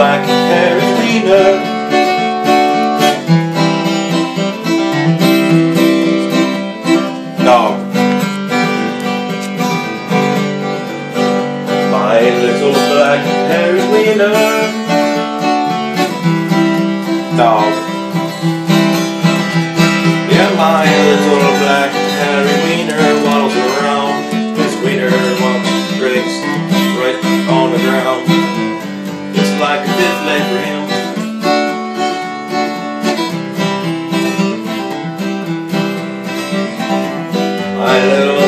black hair is greener No My little black hair is No day for him. My little